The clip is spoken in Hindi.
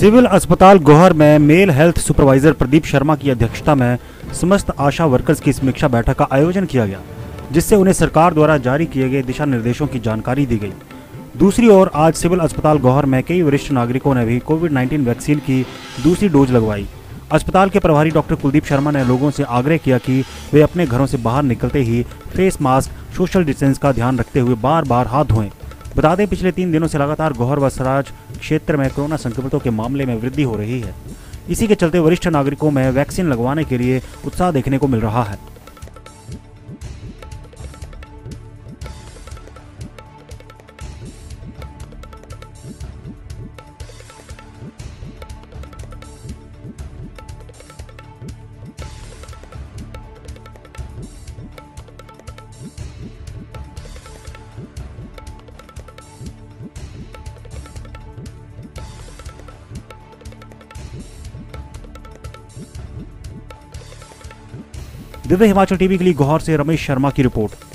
सिविल अस्पताल गोहर में male health supervisor Pradeep Sharma की अध्यक्षता में समस्त आशा वर्कर्स की समीक्षा बैठक का आयोजन किया गया, जिससे उन्हें सरकार द्वारा जारी किए गए दिशा निर्देशों की जानकारी दी गई। दूसरी ओर, आज सिविल अस्पताल गोहर में कई वरिष्ठ नागरिकों ने भी कोविड 19 वैक्सीन की दूसरी डोज लगवाई। अस्पताल के प्रभारी डॉक्टर कुलदीप शर्मा ने लोगों से आग्रह किया कि वे अपने घरों से बाहर निकलते ही फेस मास्क, सोशल डिस्टेंस का ध्यान रखते हुए बार बार हाथ धोएँ। बता दें, पिछले तीन दिनों से लगातार गौहर व सराज क्षेत्र में कोरोना संक्रमितों के मामले में वृद्धि हो रही है। इसी के चलते वरिष्ठ नागरिकों में वैक्सीन लगवाने के लिए उत्साह देखने को मिल रहा है। दिव्य हिमाचल टीवी के लिए गौहर से रमेश शर्मा की रिपोर्ट।